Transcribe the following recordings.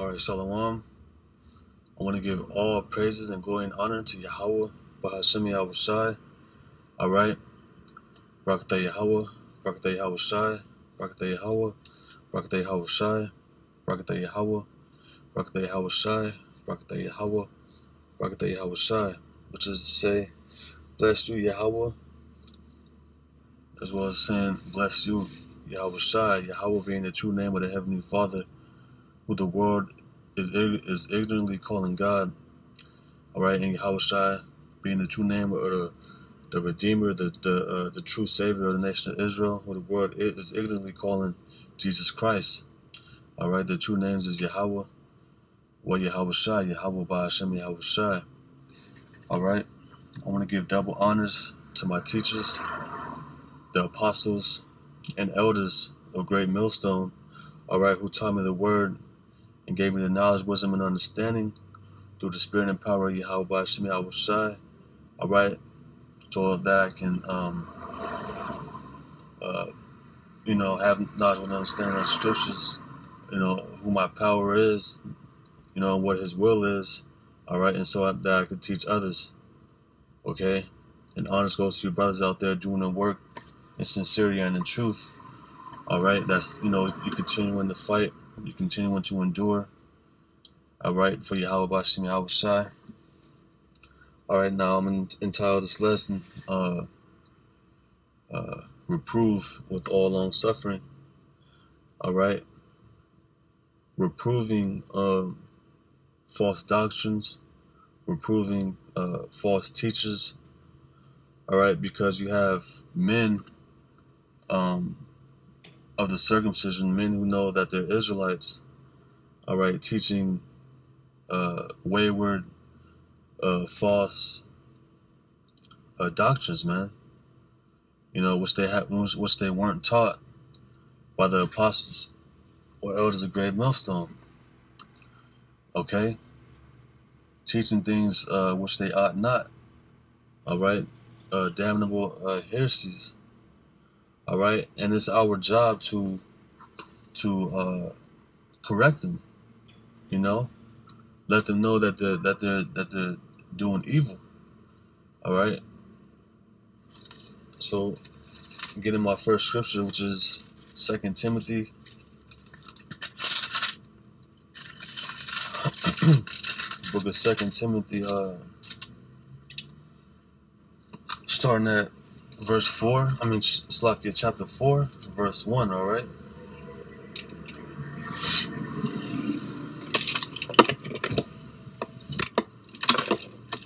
All right, Shalom. I want to give all praises and glory and honor to Yahweh, Bahashemi Yahushai. All right. Barakatah Yahweh, Barakatah Yahushai, Barakatah Yahweh, Barakatah Yahushai, Barakatah Yahweh, Barakatah Yahushai, Barakatah Yahweh, Barakatah Yahushai, which is to say, bless you, Yahweh, as well as saying, bless you, Yahushai, Yahweh being the true name of the Heavenly Father, who the world is, is ignorantly calling God. All right, and Yahushai being the true name of the the Redeemer, the the uh, the true Savior of the nation of Israel, who the world is ignorantly calling Jesus Christ. All right, the true names is Yahweh, well Yahweh Shai, Yahweh Ba'ashem Yahweh Shai. All right, I want to give double honors to my teachers, the apostles and elders of Great Millstone. All right, who taught me the word and gave me the knowledge, wisdom, and understanding through the spirit and power of Yahweh Ba'ashem Yahweh Shai. All right, so that I can, um, uh, you know, have knowledge and understanding of the scriptures, you know, who my power is, you know, what His will is, all right, and so that I could teach others, okay? And honest goes to your brothers out there doing the work in sincerity and in truth, all right? That's, you know, you continuing the fight, you continuing to endure, all right, for Yahweh Bashim Yahweh Shai. All right, now I'm entitled this lesson, uh, uh, reprove with all long suffering. All right, reproving um, false doctrines, reproving uh, false teachers. All right, because you have men um, of the circumcision, men who know that they're Israelites. All right, teaching uh, wayward uh, false uh, doctrines, man. You know, which they have, which they weren't taught by the apostles or elders of Great Millstone. Okay, teaching things uh, which they ought not. All right, uh, damnable uh, heresies. All right, and it's our job to to uh, correct them. You know, let them know that they're that they're that they're doing evil. All right. So, getting my first scripture, which is Second Timothy, book of Second Timothy, uh, starting at verse four. I mean, Slakia chapter four, verse one. All right.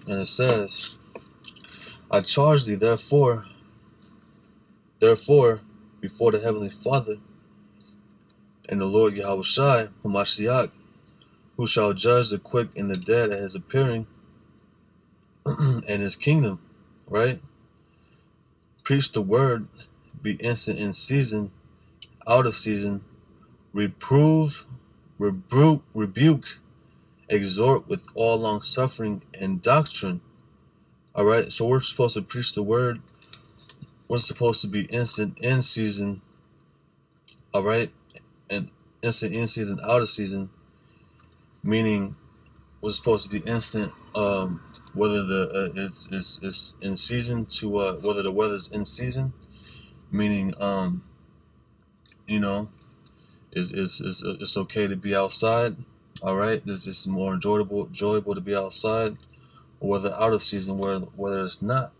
And it says, I charge thee therefore, therefore, before the Heavenly Father and the Lord Yahushai, Hamashiach, who shall judge the quick and the dead at his appearing and his kingdom, right? Preach the word, be instant in season, out of season, reprove, rebuke, rebuke, exhort with all long suffering and doctrine. All right, so we're supposed to preach the word. We're supposed to be instant in season. All right, and instant in season, out of season, meaning we're supposed to be instant. Um, whether the uh, it's, it's it's in season to uh, whether the weather's in season, meaning um, you know, it's it's it's, it's okay to be outside all right, this is more enjoyable, enjoyable to be outside, or whether out of season, where whether it's not,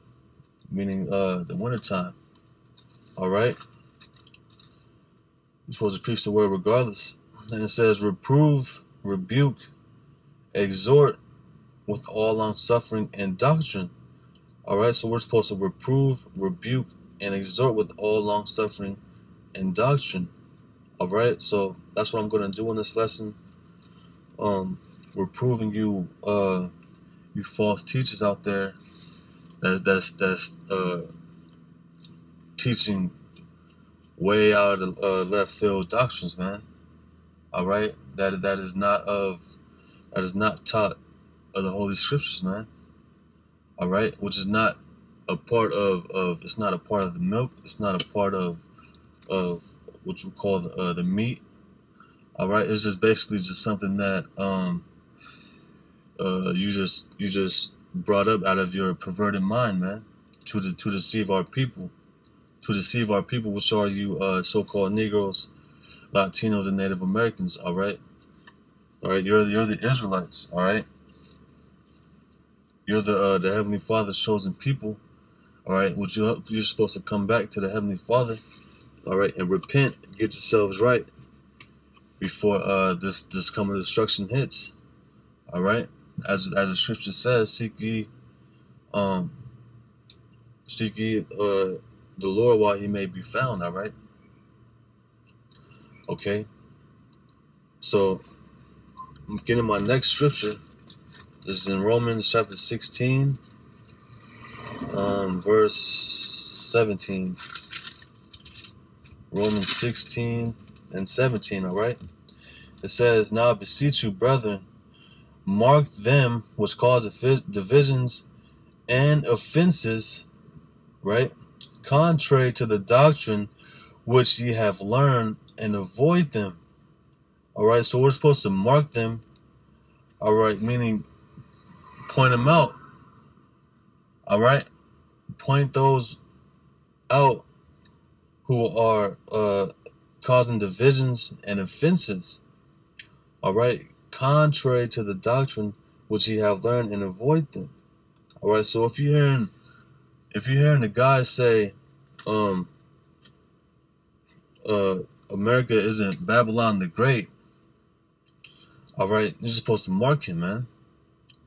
meaning uh the wintertime. All right, you're supposed to preach the word regardless. And it says, reprove, rebuke, exhort with all long suffering and doctrine. All right, so we're supposed to reprove, rebuke, and exhort with all long suffering and doctrine. All right, so that's what I'm going to do in this lesson um, we're proving you, uh, you false teachers out there that, that's that's uh, teaching way out of the uh, left field doctrines, man. All right, that that is not of that is not taught of the Holy Scriptures, man. All right, which is not a part of of it's not a part of the milk. It's not a part of of what you call the, uh, the meat All right, it's just basically just something that um uh you just you just brought up out of your perverted mind, man, to the, to deceive our people, to deceive our people, which are you uh so-called Negroes, Latinos, and Native Americans. All right, all right, you're you're the Israelites. All right, you're the uh, the Heavenly Father's chosen people. All right, which you you're supposed to come back to the Heavenly Father. All right, and repent, get yourselves right before uh this this coming destruction hits. All right, as as the scripture says, seek ye um seek ye uh the Lord while he may be found. All right. Okay. So I'm getting my next scripture. This is in Romans chapter 16, um, verse 17. Romans 16 and 17, all right? It says, Now I beseech you, brethren, mark them which cause divisions and offenses, right? Contrary to the doctrine which ye have learned, and avoid them. All right, so we're supposed to mark them. All right, meaning point them out. All right, point those out who are uh, causing divisions and offenses. All right, contrary to the doctrine which ye have learned, and avoid them. All right, so if you're hearing, if you're hearing the guy say, um, uh, America isn't Babylon the Great. All right, you're supposed to mark him, man.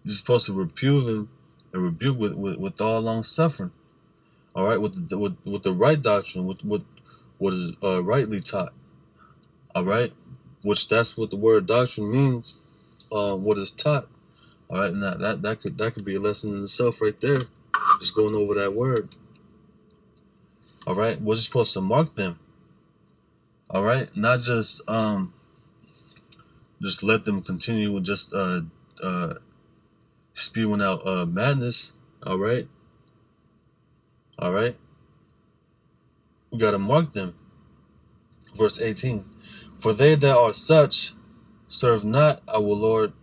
You're supposed to rebuke him and rebuke with, with, with all long suffering. All right, with the with, with the right doctrine, with with what is uh, rightly taught. All right, which that's what the word doctrine means. Uh, what is taught. All right, and that, that that could that could be a lesson in itself right there. Just going over that word. All right, we're supposed to mark them. All right, not just um, just let them continue with just uh uh spewing out uh madness. All right, all right. We gotta mark them. Verse eighteen, for they that are such serve not our Lord.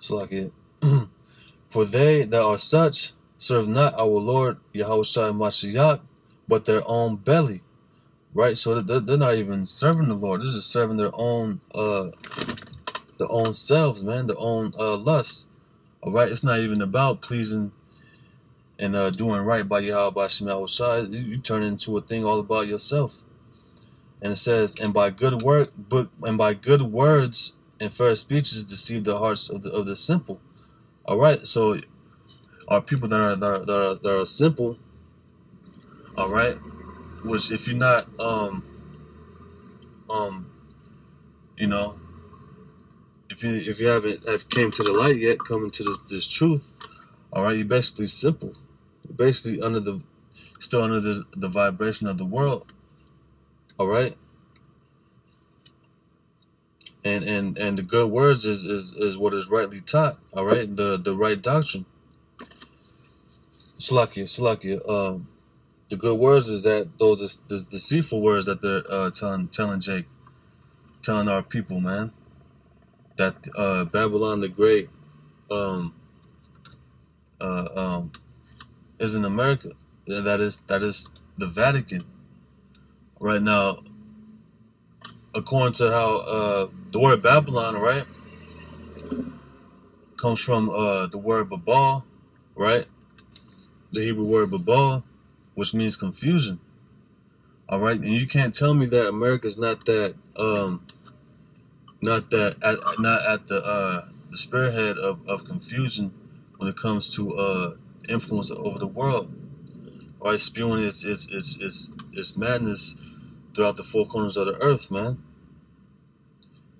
So like it, for they that are such serve not our Lord Yahweh Mashiach, but their own belly right? So they're, they're not even serving the Lord. They're just serving their own, uh, their own selves, man, their own uh, lusts. All right, it's not even about pleasing and uh, doing right by Yahweh by Shemal Shai. You, you turn into a thing all about yourself. And it says, and by good work, but and by good words and fair speeches deceive the hearts of the of the simple. All right, so are people that are that are, that are, that are simple. All right, which if you're not um um you know if you if you haven't have came to the light yet coming to this, this truth all right you're basically simple. You're basically under the still under the, the vibration of the world all right? And and and the good words is is is what is rightly taught all right? The the right doctrine. Slakia, Slakia, um the good words is that those the deceitful words that they're uh, telling telling Jake, telling our people, man, that uh, Babylon the Great um, uh, um, is in America. That is that is the Vatican right now. According to how uh, the word Babylon, right, comes from uh, the word Babal, right, the Hebrew word Babal which means confusion. All right, and you can't tell me that America's not that um not that at, not at the uh the spearhead of, of confusion when it comes to uh influence over the world. Right, spewing its its its its its madness throughout the four corners of the earth, man.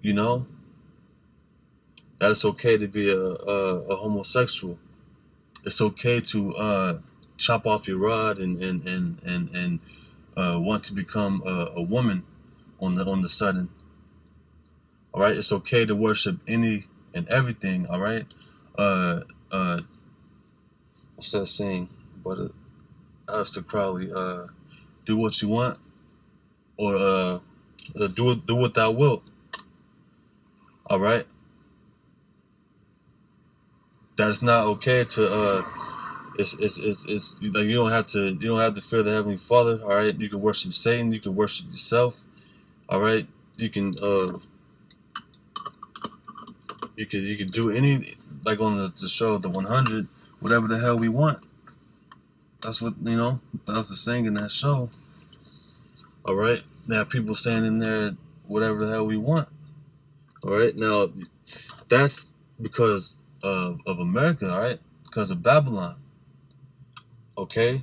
You know that it's okay to be a, a, a homosexual. It's okay to uh chop off your rod and and and and, and uh, want to become a, a woman on the on the sudden. All right, it's okay to worship any and everything. All right, uh, uh, what's that saying? But uh, Aleister Crowley, uh, do what you want, or uh, uh, do do what thou wilt. All right. That's not okay to uh it's, it's, it's, it's like you don't have to you don't have to fear the heavenly Father. All right, you can worship Satan. You can worship yourself. All right, you can uh you can you can do any like on the, the show the 100 whatever the hell we want. That's what you know. That's the saying in that show. All right, now people saying in there whatever the hell we want. All right, now that's because of of America. All right, because of Babylon. Okay?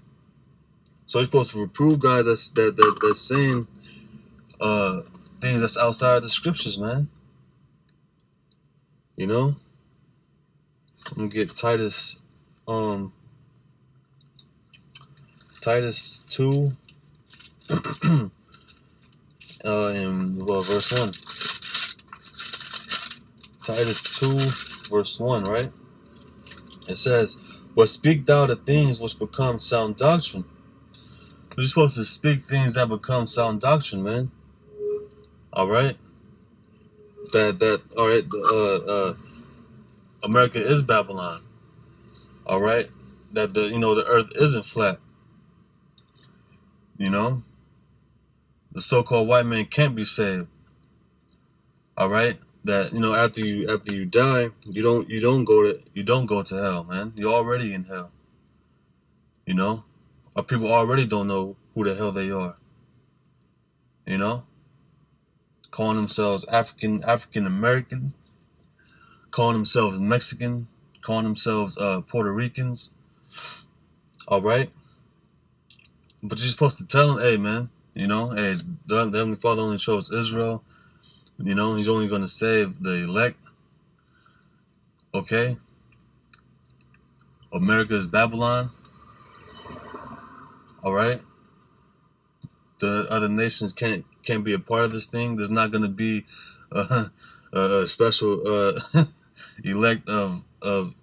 So you're supposed to reprove God that's that, that that's saying uh things that's outside the scriptures, man. You know? I'm gonna get Titus um Titus two uh in well verse one. Titus two verse one, right? It says but speak thou the things which become sound doctrine. You're supposed to speak things that become sound doctrine, man. All right. That that all right. Uh, uh, America is Babylon. All right. That the you know the earth isn't flat. You know. The so-called white man can't be saved. All right that you know after you after you die you don't you don't go to you don't go to hell man you're already in hell you know our people already don't know who the hell they are you know calling themselves african african american calling themselves mexican calling themselves uh puerto ricans all right but you're supposed to tell them hey man you know hey the, the heavenly father only chose israel you know, he's only going to save the elect. Okay? America is Babylon. All right? The other nations can't can't be a part of this thing. There's not going to be a, a special uh, elect of of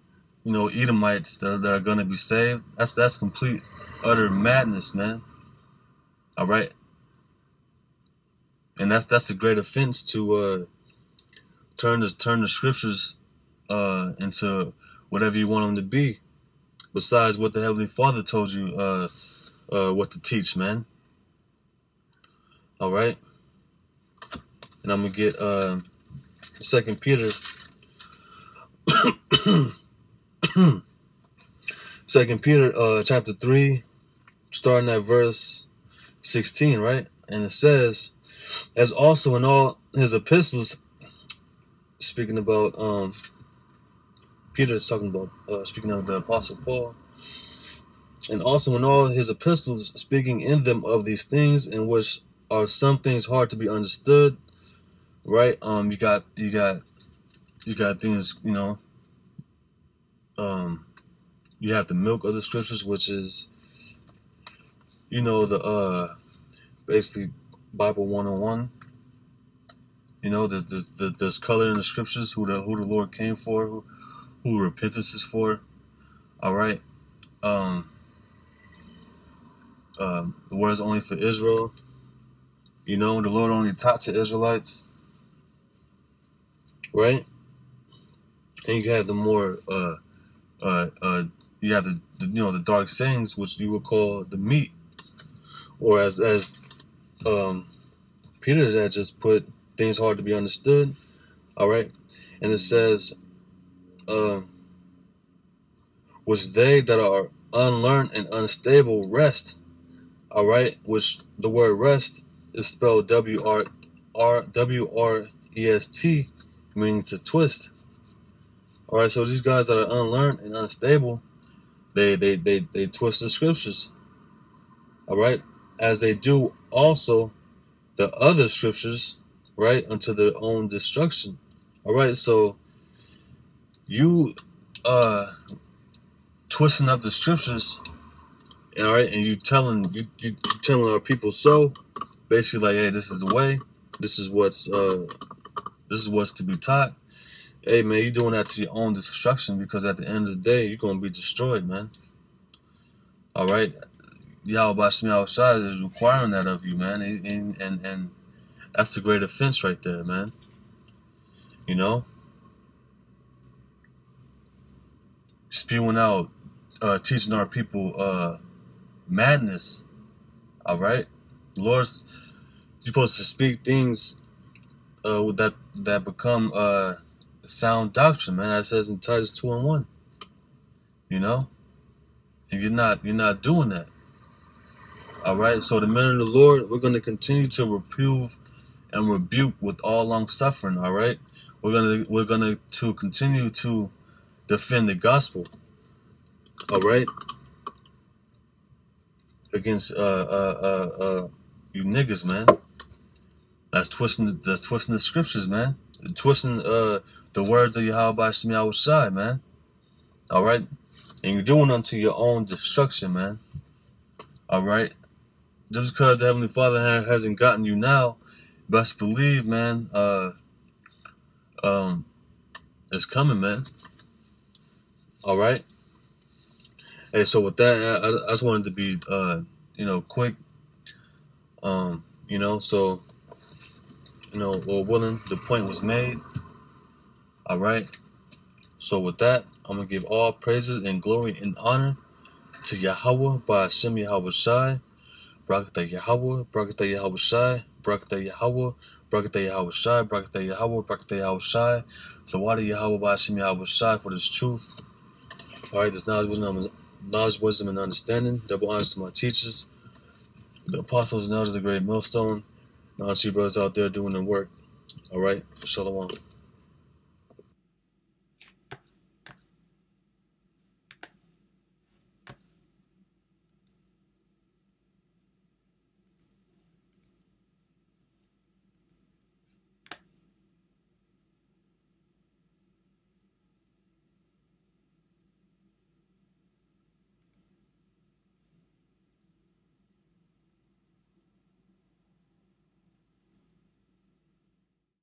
you know Edomites that, that are going to be saved. That's that's complete utter madness, man. All right and that's that's a great offense to uh, turn the turn the scriptures uh, into whatever you want them to be, besides what the heavenly Father told you uh, uh, what to teach, man. All right, and I'm gonna get uh, Second Peter. Second Peter, uh, chapter three, starting at verse sixteen, right, and it says as also in all his epistles, speaking about um, Peter is talking about uh, speaking of the apostle Paul, and also in all his epistles, speaking in them of these things, in which are some things hard to be understood. Right? Um, you got you got you got things you know. Um, you have the milk of the scriptures, which is you know the uh basically Bible 101. You know, the, the, the, there's color in the scriptures, who the, who the Lord came for, who, who repentance is for. All right. Um, um, the word is only for Israel. You know, the Lord only taught to Israelites. Right? And you have the more, uh, uh, uh, you have the, the, you know the dark sayings, which you would call the meat, or as as um, Peter that just put things hard to be understood. All right, and it says, uh, which they that are unlearned and unstable rest. All right, which the word rest is spelled W R R W R E S T, meaning to twist. All right, so these guys that are unlearned and unstable, they they they they twist the scriptures. All right, as they do also the other scriptures, right, unto their own destruction. All right, so you uh twisting up the scriptures, all right, and you telling you you telling our people so basically like, hey, this is the way, this is what's uh this is what's to be taught. Hey man, you're doing that to your own destruction because at the end of the day, you're gonna be destroyed, man. All right, Yahweh outside is requiring that of you, man. And, and, and that's the great offense right there, man. You know? Spewing out, uh, teaching our people uh, madness. All right? The Lord's you're supposed to speak things uh, that that become uh, sound doctrine, man. That says in Titus two and one. You know, and you're not you're not doing that. All right. So the men of the Lord, we're going to continue to reprove and rebuke with all long suffering. All right. We're gonna we're gonna to continue to defend the gospel. All right. Against uh uh uh uh you niggas, man. That's twisting that's twisting the scriptures, man. Twisting uh the words of Yahweh Shemi side, man. Alright? And you're doing unto your own destruction, man. Alright? Just because the Heavenly Father hasn't gotten you now, best believe, man, uh um it's coming, man. Alright? Hey, so with that, I, I just wanted to be uh, you know, quick. Um, you know, so you know, or willing, the point was made. All right. So with that, I'm gonna give all praises and glory and honor to Yahweh by Hashem Yahweh Shai, Brakata Yahweh, Brakata Yahweh Shai, Brakata Yahweh, Brakata Yahweh Shai, Brakata Yahweh, Brakata Yahweh Shai, Zawadi Yahweh by Hashem Yahweh Shai for this truth. All right, this knowledge, wisdom, knowledge, wisdom, and understanding. Double honors to my teachers, the apostles elders of the great millstone. Now, see brothers out there doing the work. All right, shalom.